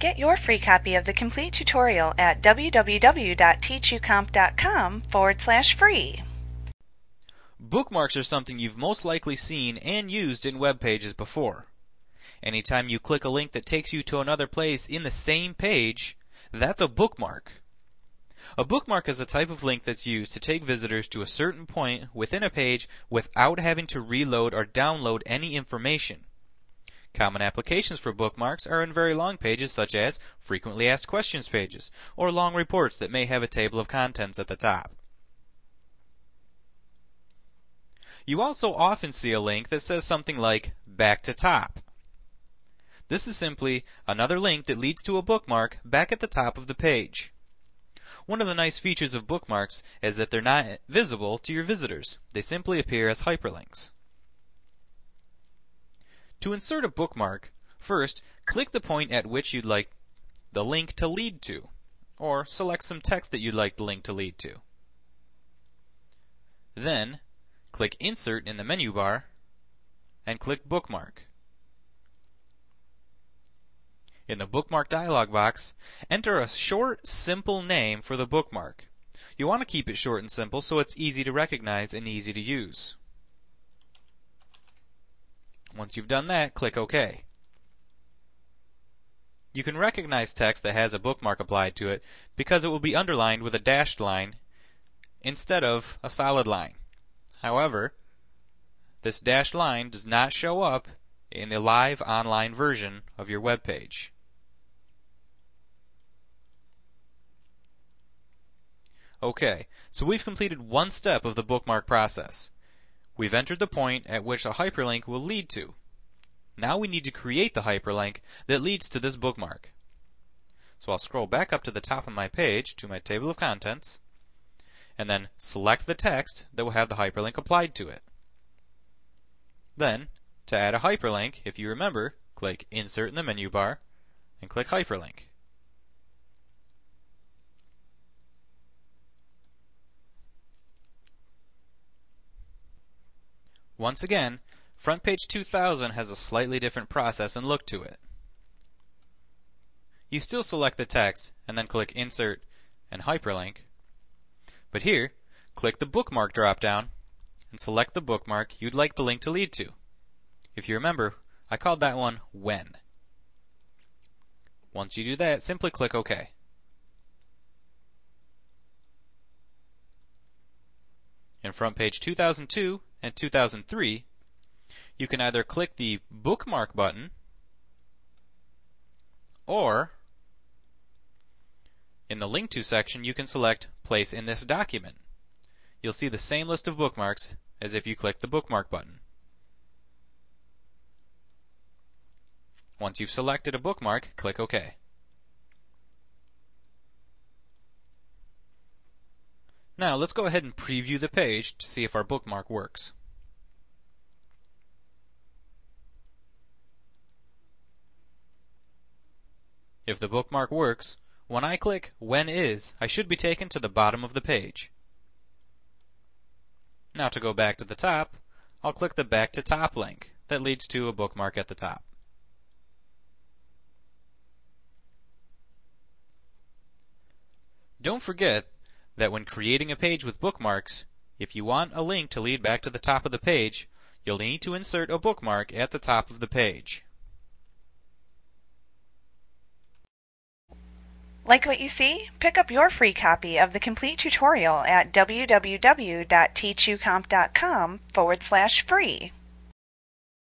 Get your free copy of the complete tutorial at www.teachucomp.com forward slash free. Bookmarks are something you've most likely seen and used in web pages before. Anytime you click a link that takes you to another place in the same page, that's a bookmark. A bookmark is a type of link that's used to take visitors to a certain point within a page without having to reload or download any information. Common applications for bookmarks are in very long pages such as frequently asked questions pages or long reports that may have a table of contents at the top. You also often see a link that says something like back to top. This is simply another link that leads to a bookmark back at the top of the page. One of the nice features of bookmarks is that they're not visible to your visitors. They simply appear as hyperlinks. To insert a bookmark, first click the point at which you'd like the link to lead to, or select some text that you'd like the link to lead to. Then, click Insert in the menu bar, and click Bookmark. In the Bookmark dialog box, enter a short, simple name for the bookmark. You want to keep it short and simple so it's easy to recognize and easy to use. Once you've done that, click OK. You can recognize text that has a bookmark applied to it because it will be underlined with a dashed line instead of a solid line. However, this dashed line does not show up in the live online version of your web page. Okay, so we've completed one step of the bookmark process. We've entered the point at which a hyperlink will lead to. Now we need to create the hyperlink that leads to this bookmark. So I'll scroll back up to the top of my page to my table of contents and then select the text that will have the hyperlink applied to it. Then, to add a hyperlink, if you remember, click Insert in the menu bar and click Hyperlink. Once again, FrontPage 2000 has a slightly different process and look to it. You still select the text and then click Insert and Hyperlink. But here, click the Bookmark dropdown and select the bookmark you'd like the link to lead to. If you remember, I called that one When. Once you do that, simply click OK. In FrontPage 2002, and 2003, you can either click the bookmark button or in the link to section you can select place in this document. You'll see the same list of bookmarks as if you click the bookmark button. Once you've selected a bookmark, click OK. Now let's go ahead and preview the page to see if our bookmark works. If the bookmark works, when I click When Is, I should be taken to the bottom of the page. Now to go back to the top, I'll click the Back to Top link that leads to a bookmark at the top. Don't forget that when creating a page with bookmarks, if you want a link to lead back to the top of the page, you'll need to insert a bookmark at the top of the page. Like what you see? Pick up your free copy of the complete tutorial at www.teachucomp.com forward slash free.